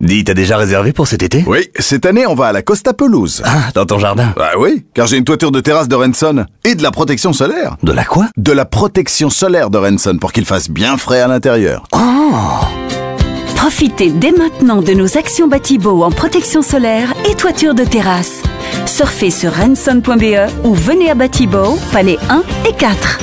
Dis, t'as déjà réservé pour cet été? Oui, cette année, on va à la Costa Pelouse. Ah, dans ton jardin Bah oui, car j'ai une toiture de terrasse de Renson et de la protection solaire. De la quoi? De la protection solaire de Renson pour qu'il fasse bien frais à l'intérieur. Oh Profitez dès maintenant de nos actions Batibo en protection solaire et toiture de terrasse. Surfez sur renson.be ou venez à Batibo, palais 1 et 4.